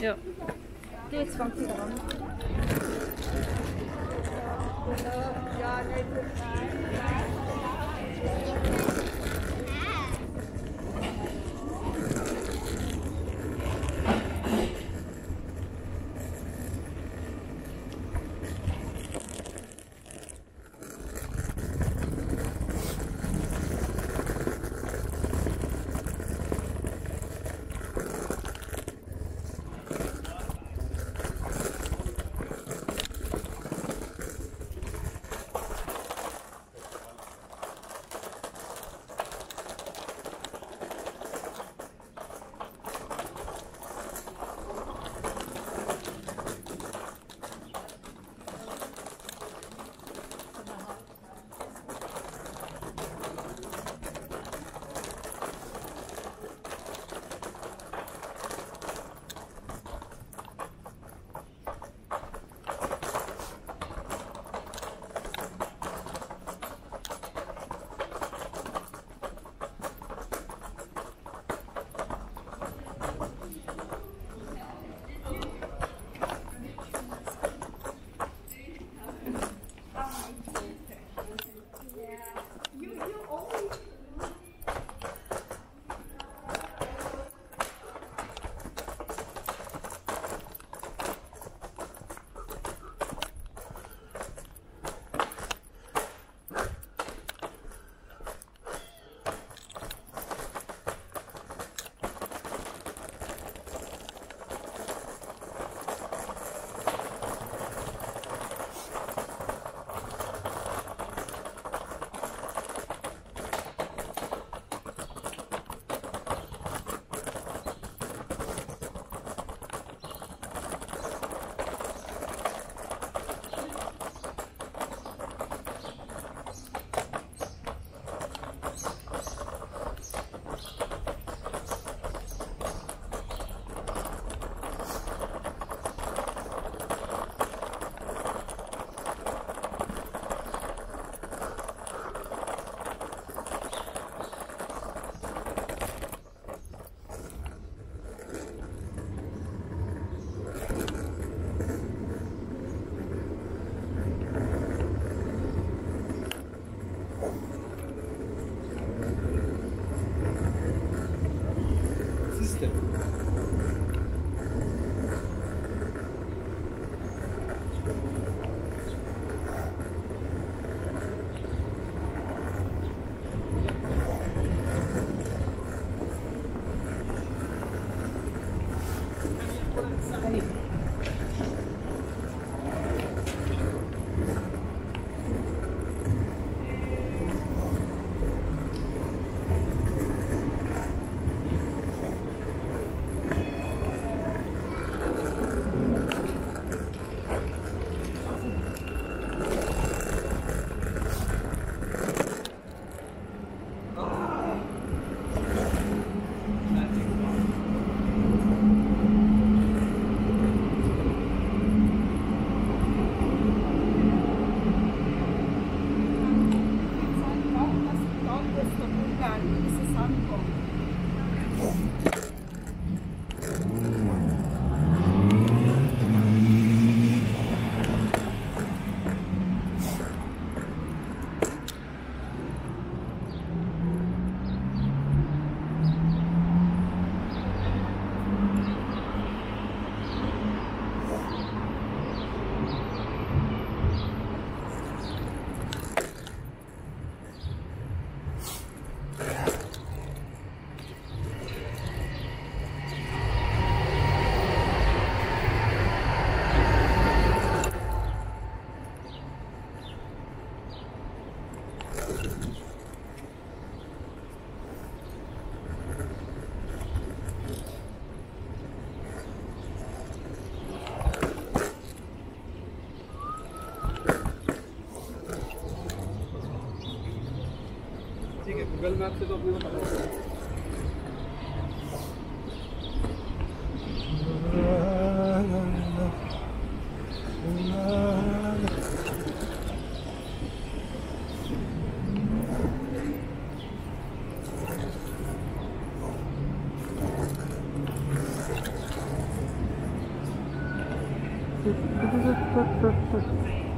Ja. Geht's, fangt wieder an. Ja, nein, nein. Google map से तो अपने को पता है Thank you.